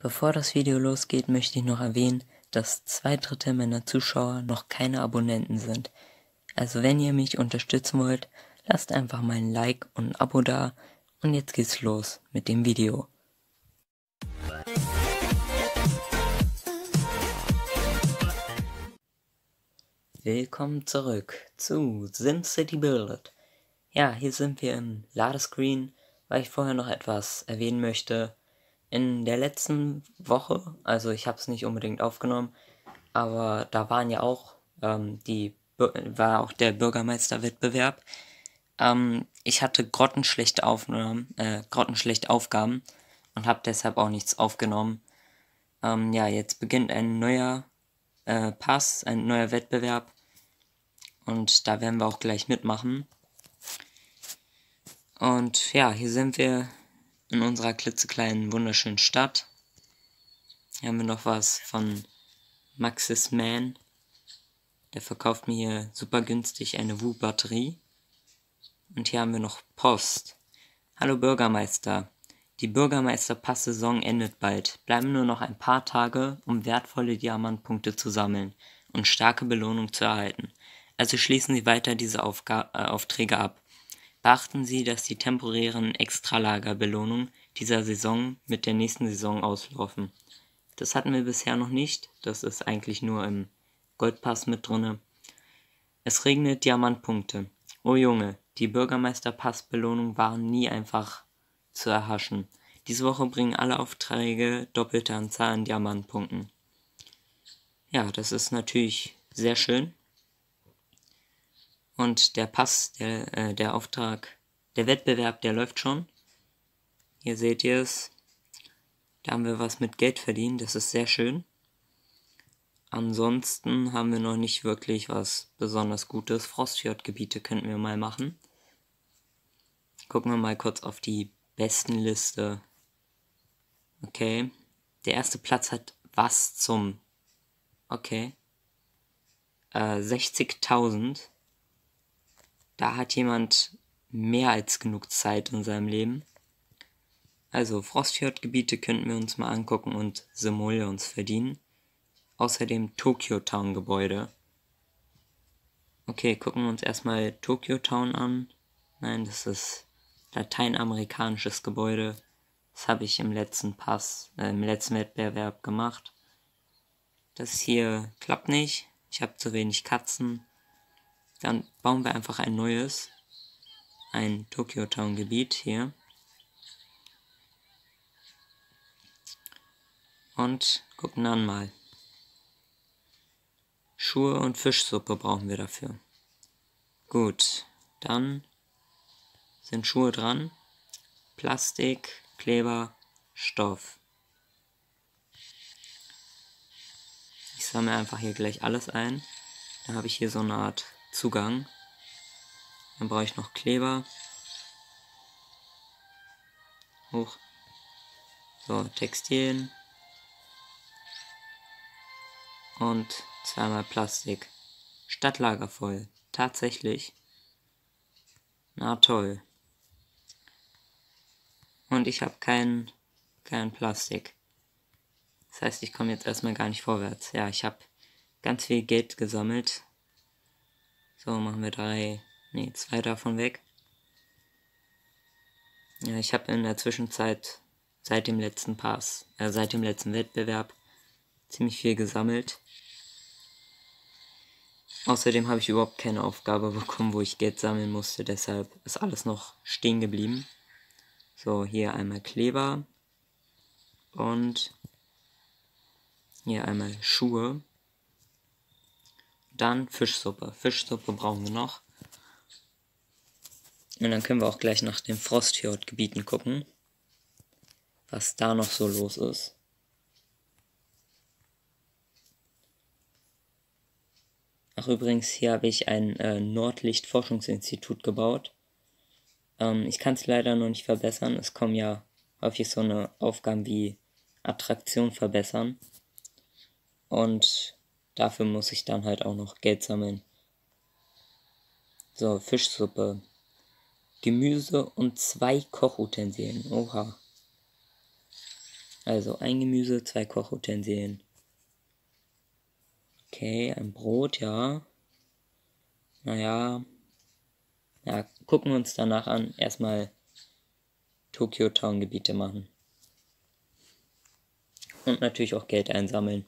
Bevor das Video losgeht, möchte ich noch erwähnen, dass zwei Drittel meiner Zuschauer noch keine Abonnenten sind. Also wenn ihr mich unterstützen wollt, lasst einfach mal ein Like und ein Abo da. Und jetzt geht's los mit dem Video. Willkommen zurück zu Sin City Build. Ja, hier sind wir im Ladescreen, weil ich vorher noch etwas erwähnen möchte. In der letzten Woche, also ich habe es nicht unbedingt aufgenommen, aber da waren ja auch ähm, die war auch der Bürgermeisterwettbewerb. Ähm, ich hatte grottenschlechte Aufnahmen, äh, grottenschlechte Aufgaben und habe deshalb auch nichts aufgenommen. Ähm, ja, jetzt beginnt ein neuer äh, Pass, ein neuer Wettbewerb und da werden wir auch gleich mitmachen. Und ja, hier sind wir in unserer klitzekleinen, wunderschönen Stadt. Hier haben wir noch was von Maxis Man. Der verkauft mir hier super günstig eine Wu-Batterie. Und hier haben wir noch Post. Hallo Bürgermeister. Die Bürgermeister-Pass-Saison endet bald. Bleiben nur noch ein paar Tage, um wertvolle Diamantpunkte zu sammeln und starke Belohnung zu erhalten. Also schließen Sie weiter diese Aufga äh, Aufträge ab. Beachten Sie, dass die temporären Extralagerbelohnungen dieser Saison mit der nächsten Saison auslaufen. Das hatten wir bisher noch nicht, das ist eigentlich nur im Goldpass mit drinne. Es regnet Diamantpunkte. Oh Junge, die Bürgermeisterpassbelohnungen waren nie einfach zu erhaschen. Diese Woche bringen alle Aufträge doppelte Anzahl an Diamantpunkten. Ja, das ist natürlich sehr schön. Und der Pass, der, äh, der Auftrag, der Wettbewerb, der läuft schon. Hier seht ihr es. Da haben wir was mit Geld verdient, das ist sehr schön. Ansonsten haben wir noch nicht wirklich was besonders Gutes. Frostfjordgebiete könnten wir mal machen. Gucken wir mal kurz auf die besten Liste. Okay. Der erste Platz hat was zum. Okay. Äh, 60.000. Da hat jemand mehr als genug Zeit in seinem Leben. Also Frostfjordgebiete könnten wir uns mal angucken und Simoleons verdienen. Außerdem Tokyo Town Gebäude. Okay, gucken wir uns erstmal Tokyo Town an. Nein, das ist lateinamerikanisches Gebäude. Das habe ich im letzten Pass, äh, im letzten Wettbewerb gemacht. Das hier klappt nicht. Ich habe zu wenig Katzen. Dann bauen wir einfach ein neues, ein Tokyo Town Gebiet hier. Und gucken dann mal. Schuhe und Fischsuppe brauchen wir dafür. Gut, dann sind Schuhe dran. Plastik, Kleber, Stoff. Ich sammle einfach hier gleich alles ein. Dann habe ich hier so eine Art Zugang. Dann brauche ich noch Kleber. Hoch. So, Textilien. Und zweimal Plastik. Stadtlager voll. Tatsächlich. Na toll. Und ich habe kein, kein Plastik. Das heißt, ich komme jetzt erstmal gar nicht vorwärts. Ja, ich habe ganz viel Geld gesammelt. So, machen wir drei, nee, zwei davon weg. Ja, ich habe in der Zwischenzeit seit dem letzten Pass, äh, seit dem letzten Wettbewerb ziemlich viel gesammelt. Außerdem habe ich überhaupt keine Aufgabe bekommen, wo ich Geld sammeln musste, deshalb ist alles noch stehen geblieben. So, hier einmal Kleber und hier einmal Schuhe. Dann Fischsuppe. Fischsuppe brauchen wir noch. Und dann können wir auch gleich nach den Frostfjordgebieten gucken, was da noch so los ist. Ach übrigens, hier habe ich ein äh, Nordlicht-Forschungsinstitut gebaut. Ähm, ich kann es leider noch nicht verbessern. Es kommen ja häufig so eine Aufgaben wie Attraktion verbessern. Und Dafür muss ich dann halt auch noch Geld sammeln. So, Fischsuppe. Gemüse und zwei Kochutensilien. Oha. Also ein Gemüse, zwei Kochutensilien. Okay, ein Brot, ja. Naja. Ja, gucken wir uns danach an. Erstmal Tokyo Town Gebiete machen. Und natürlich auch Geld einsammeln.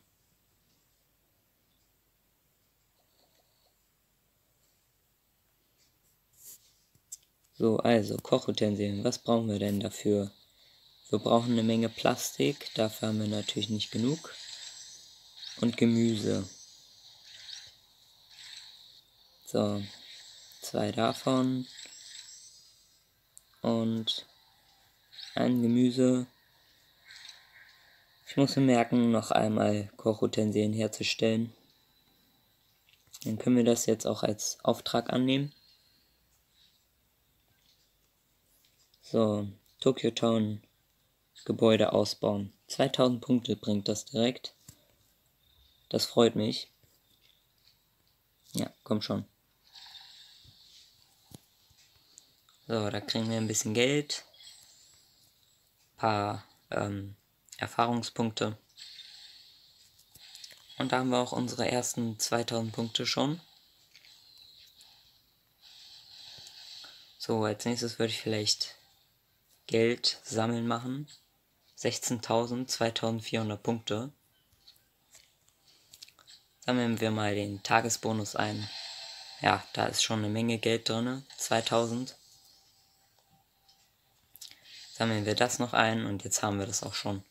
So, also Kochutensilien. Was brauchen wir denn dafür? Wir brauchen eine Menge Plastik. Dafür haben wir natürlich nicht genug. Und Gemüse. So, zwei davon. Und ein Gemüse. Ich muss mir merken, noch einmal Kochutensilien herzustellen. Dann können wir das jetzt auch als Auftrag annehmen. So, Tokyo Town Gebäude ausbauen. 2000 Punkte bringt das direkt. Das freut mich. Ja, komm schon. So, da kriegen wir ein bisschen Geld. Paar ähm, Erfahrungspunkte. Und da haben wir auch unsere ersten 2000 Punkte schon. So, als nächstes würde ich vielleicht Geld sammeln machen. 16.000, 2.400 Punkte. Sammeln wir mal den Tagesbonus ein. Ja, da ist schon eine Menge Geld drin. 2000. Sammeln wir das noch ein und jetzt haben wir das auch schon.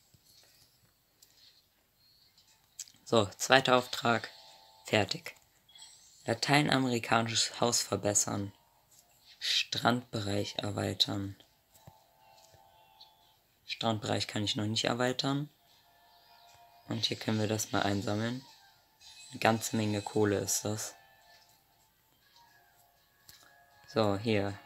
So, zweiter Auftrag. Fertig. Lateinamerikanisches Haus verbessern. Strandbereich erweitern. Strandbereich kann ich noch nicht erweitern. Und hier können wir das mal einsammeln. Eine ganze Menge Kohle ist das. So, hier.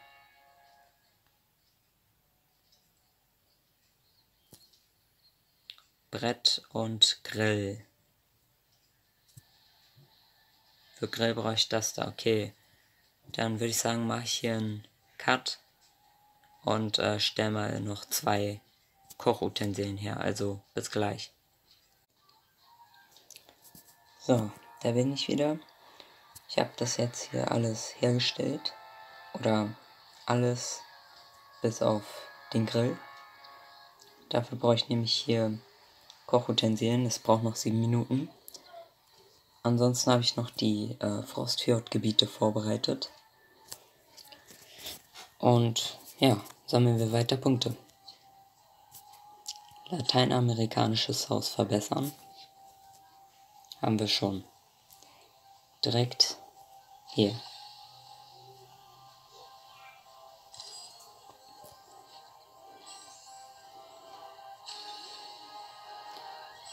Brett und Grill. Für Grill brauche ich das da. Okay. Dann würde ich sagen, mache ich hier einen Cut und äh, stelle mal noch zwei Kochutensilien her. Also bis gleich. So, da bin ich wieder. Ich habe das jetzt hier alles hergestellt. Oder alles bis auf den Grill. Dafür brauche ich nämlich hier Kochutensilien. Das braucht noch sieben Minuten. Ansonsten habe ich noch die äh, Frostfjord-Gebiete vorbereitet. Und ja, sammeln wir weiter Punkte. Lateinamerikanisches Haus verbessern. Haben wir schon. Direkt hier.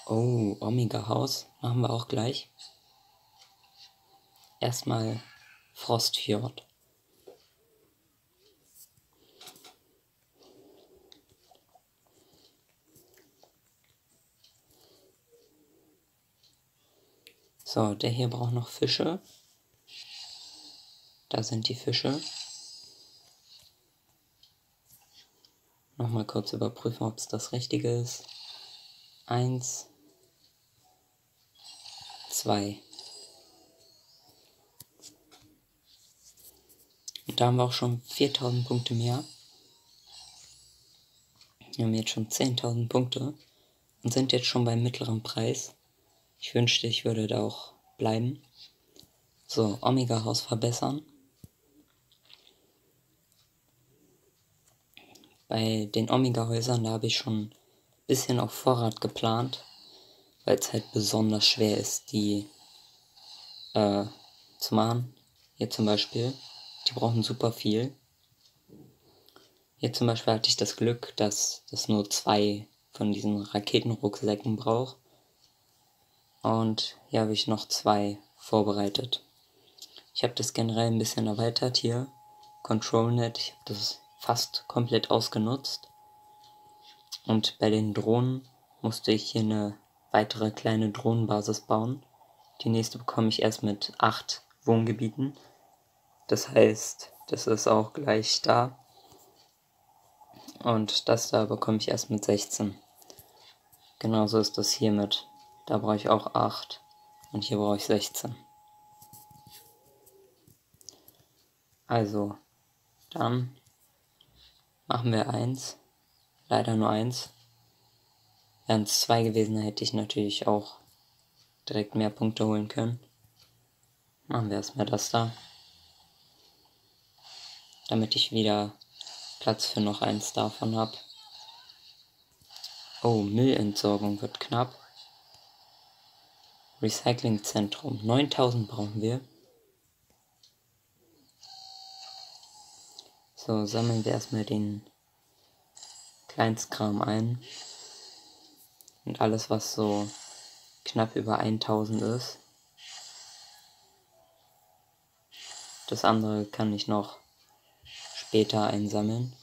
Oh, Omega Haus machen wir auch gleich. Erstmal Frostfjord. So, der hier braucht noch Fische. Da sind die Fische. Nochmal kurz überprüfen, ob es das Richtige ist. Eins, zwei. Und da haben wir auch schon 4000 Punkte mehr. Wir haben jetzt schon 10.000 Punkte und sind jetzt schon beim mittleren Preis. Ich wünschte, ich würde da auch bleiben. So, Omega-Haus verbessern. Bei den Omega-Häusern, da habe ich schon ein bisschen auf Vorrat geplant, weil es halt besonders schwer ist, die äh, zu machen. Hier zum Beispiel, die brauchen super viel. Hier zum Beispiel hatte ich das Glück, dass das nur zwei von diesen Raketenrucksäcken braucht. Und hier habe ich noch zwei vorbereitet. Ich habe das generell ein bisschen erweitert hier. ControlNet, ich habe das fast komplett ausgenutzt. Und bei den Drohnen musste ich hier eine weitere kleine Drohnenbasis bauen. Die nächste bekomme ich erst mit acht Wohngebieten. Das heißt, das ist auch gleich da. Und das da bekomme ich erst mit 16. Genauso ist das hiermit. Da brauche ich auch 8 und hier brauche ich 16. Also, dann machen wir 1. Leider nur 1. Wären es 2 gewesen, hätte ich natürlich auch direkt mehr Punkte holen können. Machen wir erstmal das da. Damit ich wieder Platz für noch eins davon habe. Oh, Müllentsorgung wird knapp. Recyclingzentrum. 9000 brauchen wir. So, sammeln wir erstmal den Kleinstkram ein. Und alles, was so knapp über 1000 ist. Das andere kann ich noch später einsammeln.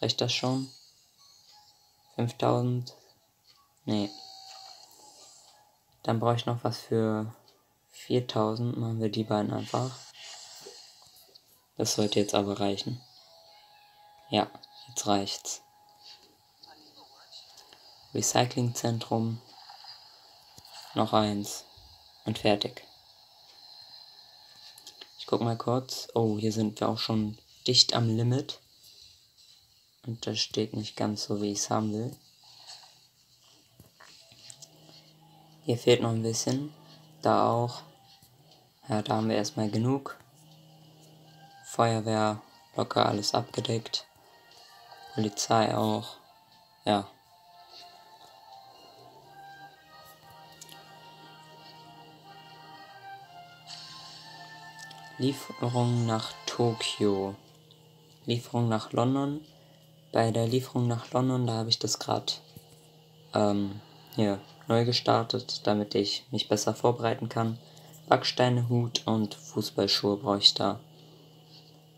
Reicht das schon? 5000? Nee. Dann brauche ich noch was für 4000. Machen wir die beiden einfach. Das sollte jetzt aber reichen. Ja, jetzt reicht's. Recyclingzentrum. Noch eins. Und fertig. Ich guck mal kurz. Oh, hier sind wir auch schon dicht am Limit. Und das steht nicht ganz so, wie ich es haben will. Hier fehlt noch ein bisschen. Da auch. Ja, da haben wir erstmal genug. Feuerwehr locker alles abgedeckt. Polizei auch. Ja. Lieferung nach Tokio. Lieferung nach London. Bei der Lieferung nach London, da habe ich das gerade ähm, hier neu gestartet, damit ich mich besser vorbereiten kann. Backsteine, Hut und Fußballschuhe brauche ich da.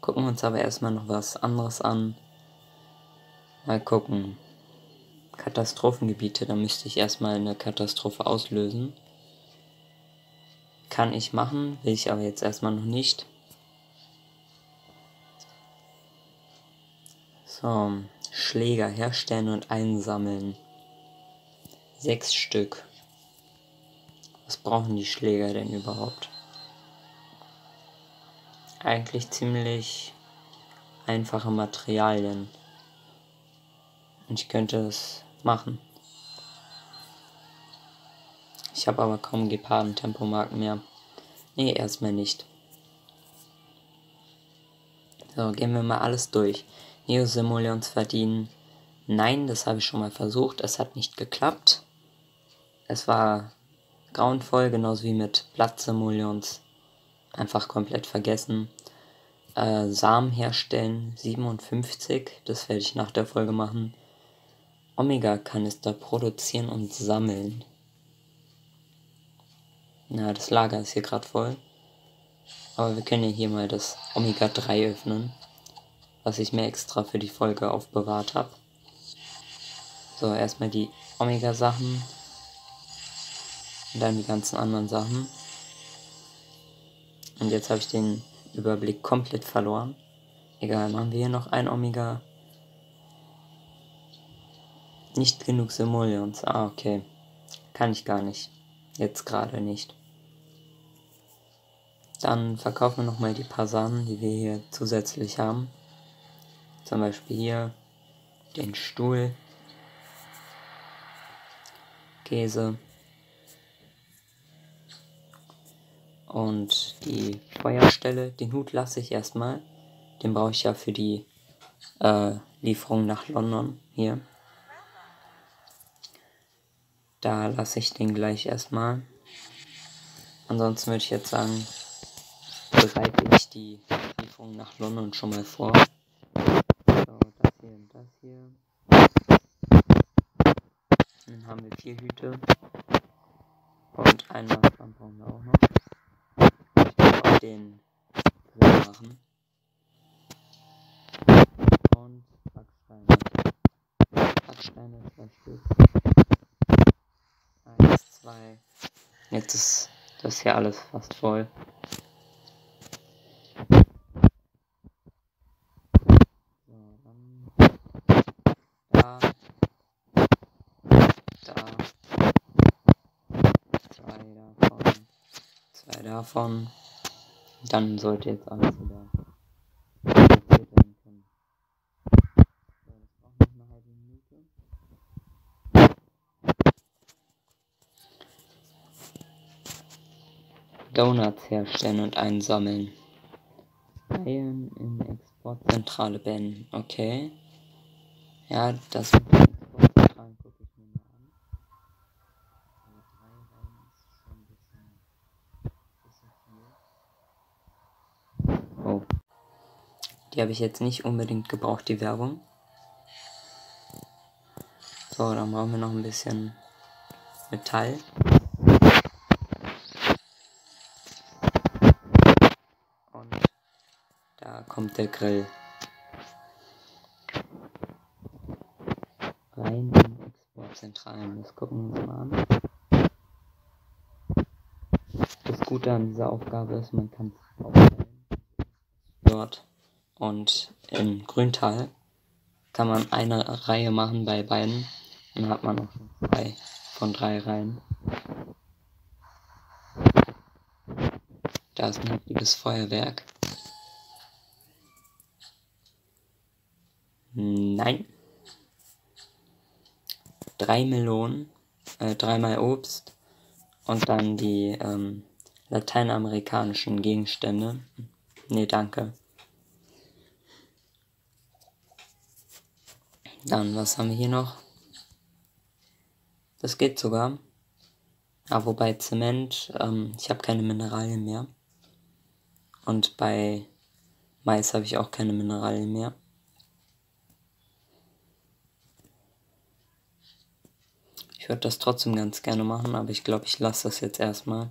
Gucken wir uns aber erstmal noch was anderes an. Mal gucken. Katastrophengebiete, da müsste ich erstmal eine Katastrophe auslösen. Kann ich machen, will ich aber jetzt erstmal noch nicht. So, Schläger herstellen und einsammeln. Sechs Stück. Was brauchen die Schläger denn überhaupt? Eigentlich ziemlich einfache Materialien. Und ich könnte es machen. Ich habe aber kaum Geparden-Tempomarken mehr. Nee, erstmal nicht. So, gehen wir mal alles durch. Neo-Simoleons verdienen. Nein, das habe ich schon mal versucht. Es hat nicht geklappt. Es war grauenvoll, genauso wie mit Blatt-Simoleons. Einfach komplett vergessen. Äh, Samen herstellen, 57. Das werde ich nach der Folge machen. Omega-Kanister produzieren und sammeln. Na, das Lager ist hier gerade voll. Aber wir können ja hier mal das Omega-3 öffnen. Was ich mir extra für die Folge aufbewahrt habe. So, erstmal die Omega-Sachen. Und dann die ganzen anderen Sachen. Und jetzt habe ich den Überblick komplett verloren. Egal, machen wir hier noch ein Omega. Nicht genug Simoleons. Ah, okay. Kann ich gar nicht. Jetzt gerade nicht. Dann verkaufen wir nochmal die paar Sachen, die wir hier zusätzlich haben. Zum Beispiel hier den Stuhl, Käse und die Feuerstelle. Den Hut lasse ich erstmal. Den brauche ich ja für die äh, Lieferung nach London hier. Da lasse ich den gleich erstmal. Ansonsten würde ich jetzt sagen, bereite ich die Lieferung nach London schon mal vor. So, das hier und das hier. Dann haben wir vier Hüte. Und ein Maßband brauchen wir auch noch den Grill machen. Und Backsteine. Backsteine, zwei Stück. Eins, zwei. Jetzt ist das hier alles fast voll. davon dann sollte jetzt alles wieder werden können. So, das braucht noch eine halbe Minute. Donuts herstellen und einsammeln. Reihen in Exportzentrale beenden. Okay. Ja, das mit den Exportzentralen gucke ich mir mal an. Aber drei Reihen ist schon ein bisschen, bisschen viel. Oh. Die habe ich jetzt nicht unbedingt gebraucht, die Werbung. So, dann brauchen wir noch ein bisschen Metall. kommt der Grill. Rein in Exportzentralen. Das gucken wir uns mal an. Das Gute an dieser Aufgabe ist, man kann es aufteilen. Dort und im Grüntal kann man eine Reihe machen bei beiden. Dann hat man noch zwei von drei Reihen. Da ist ein heftiges Feuerwerk. Nein. Drei Melonen, äh, dreimal Obst und dann die ähm, lateinamerikanischen Gegenstände. Nee, danke. Dann, was haben wir hier noch? Das geht sogar. Ah, wobei Zement, ähm, ich habe keine Mineralien mehr. Und bei Mais habe ich auch keine Mineralien mehr. würde das trotzdem ganz gerne machen, aber ich glaube, ich lasse das jetzt erstmal.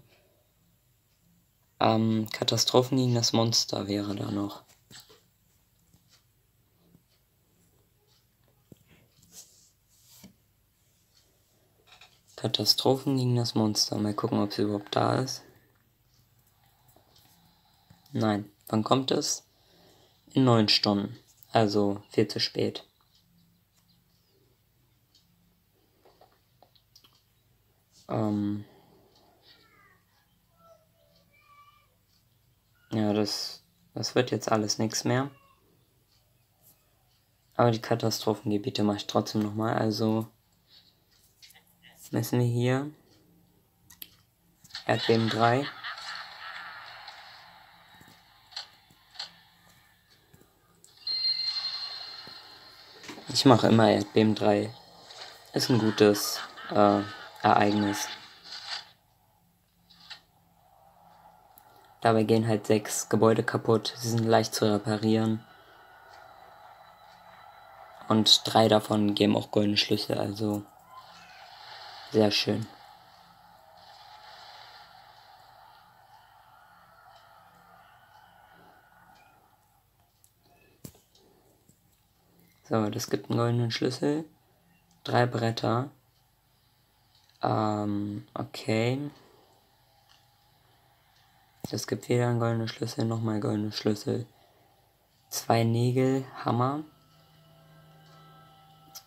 Ähm, Katastrophen gegen das Monster wäre da noch. Katastrophen gegen das Monster. Mal gucken, ob es überhaupt da ist. Nein. Wann kommt es? In neun Stunden. Also viel zu spät. Ähm ja, das, das wird jetzt alles nichts mehr. Aber die Katastrophengebiete mache ich trotzdem nochmal. Also messen wir hier Erdbeben 3. Ich mache immer Erdbeben 3. Ist ein gutes äh, Ereignis. Dabei gehen halt sechs Gebäude kaputt. Sie sind leicht zu reparieren. Und drei davon geben auch goldene Schlüssel, also sehr schön. So, das gibt einen goldenen Schlüssel. Drei Bretter. Ähm, okay. Es gibt wieder einen goldenen Schlüssel, nochmal goldene Schlüssel. Zwei Nägel, Hammer.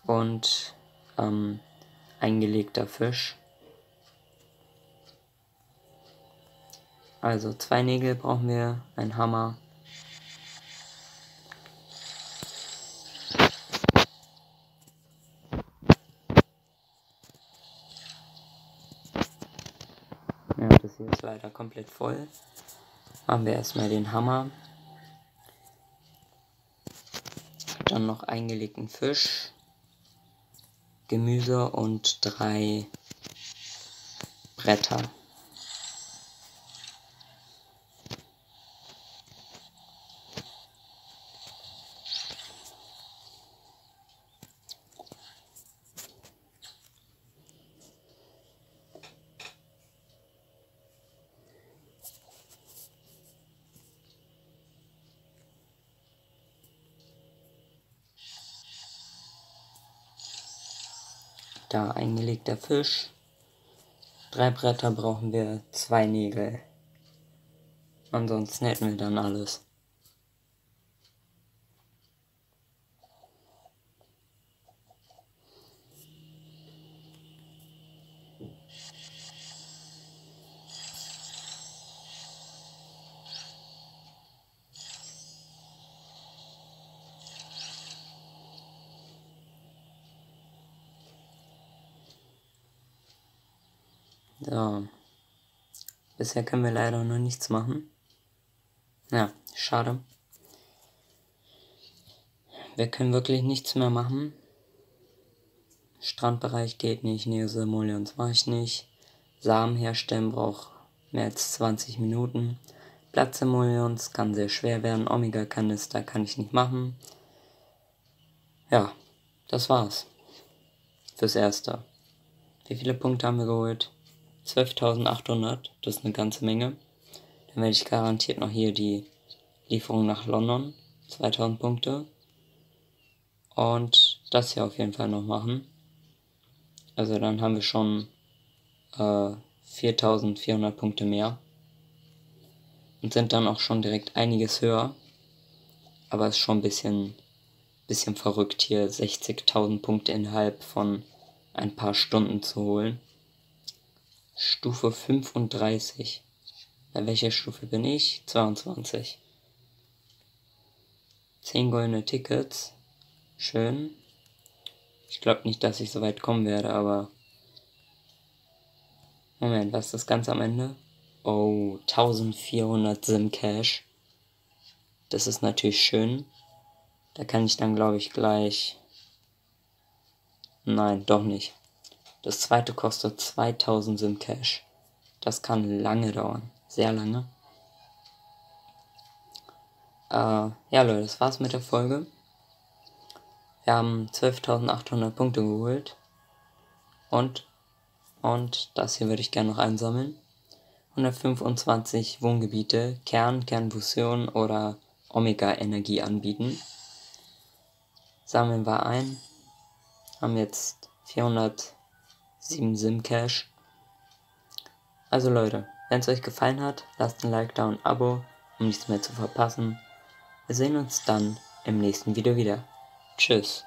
Und ähm, eingelegter Fisch. Also zwei Nägel brauchen wir, ein Hammer leider komplett voll. Machen wir erstmal den Hammer. Dann noch eingelegten Fisch, Gemüse und drei Bretter. Da eingelegter Fisch. Drei Bretter brauchen wir, zwei Nägel. Ansonsten hätten wir dann alles. So. Bisher können wir leider noch nichts machen. Ja, schade. Wir können wirklich nichts mehr machen. Strandbereich geht nicht, Neosimoleons mache ich nicht. Samen herstellen braucht mehr als 20 Minuten. Platzsimoleons kann sehr schwer werden. Omega-Kanister kann ich nicht machen. Ja, das war's. Fürs Erste. Wie viele Punkte haben wir geholt? 12.800, das ist eine ganze Menge. Dann werde ich garantiert noch hier die Lieferung nach London, 2000 Punkte. Und das hier auf jeden Fall noch machen. Also dann haben wir schon äh, 4400 Punkte mehr. Und sind dann auch schon direkt einiges höher. Aber ist schon ein bisschen, bisschen verrückt hier 60.000 Punkte innerhalb von ein paar Stunden zu holen. Stufe 35. Bei welcher Stufe bin ich? 22. 10 goldene Tickets. Schön. Ich glaube nicht, dass ich so weit kommen werde, aber... Moment, was ist das Ganze am Ende? Oh, 1400 Sim Cash. Das ist natürlich schön. Da kann ich dann, glaube ich, gleich... Nein, doch nicht. Das zweite kostet 2000 Sim Cash. Das kann lange dauern. Sehr lange. Äh, ja, Leute, das war's mit der Folge. Wir haben 12.800 Punkte geholt. Und, und das hier würde ich gerne noch einsammeln. 125 Wohngebiete, Kern, Kernfusion oder Omega-Energie anbieten. Sammeln wir ein. Haben jetzt 400 7 Sim Cash. Also Leute, wenn es euch gefallen hat, lasst ein Like da und ein Abo, um nichts mehr zu verpassen. Wir sehen uns dann im nächsten Video wieder. Tschüss.